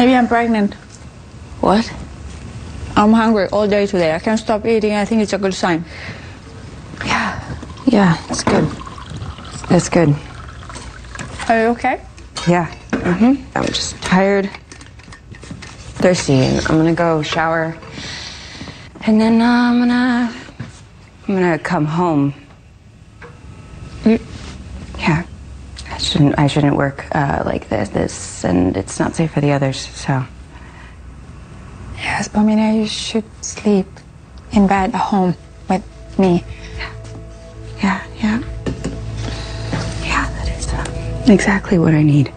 Maybe I'm pregnant. What? I'm hungry all day today. I can't stop eating. I think it's a good sign. Yeah. Yeah, it's good. That's good. Are you okay? Yeah. Mm-hmm. I'm just tired, thirsty, and I'm gonna go shower. And then uh, I'm gonna I'm gonna come home. You-. I shouldn't I shouldn't work uh, like this, this, and it's not safe for the others. So. Yes, Pomina, you should sleep in bed at home with me. Yeah, yeah, yeah. yeah that is exactly what I need.